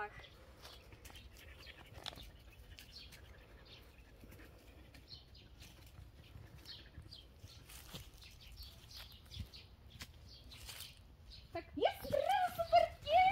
fuck.